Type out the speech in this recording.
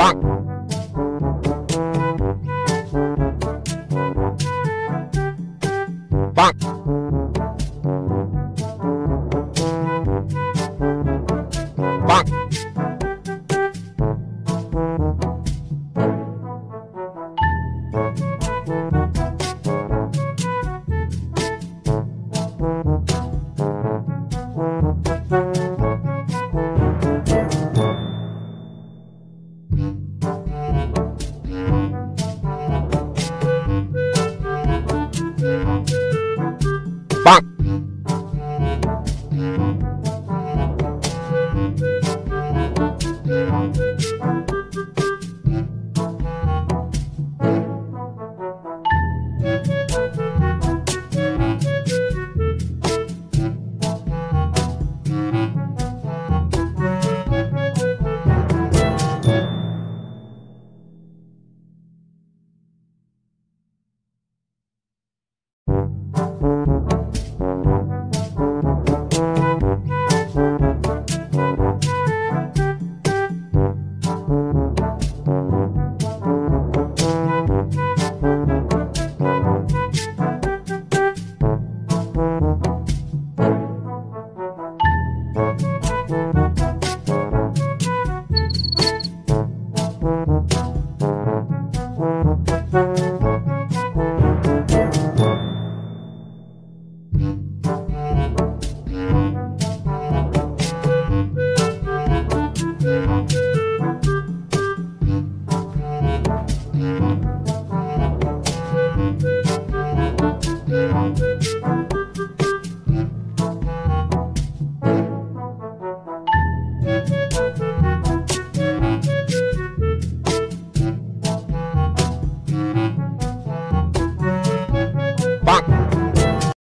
棒。